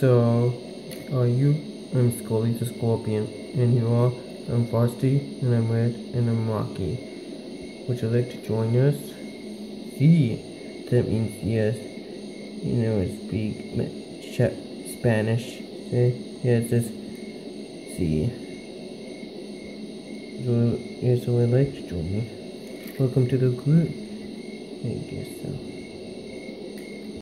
So, are you? I'm Skully the Scorpion, and you are? I'm Frosty, and I'm Red, and I'm Rocky. Would you like to join us? See, that means yes. You know, I speak Spanish. See? Yeah, it says see. So, yeah, so I'd like to join you. Welcome to the group. I guess so.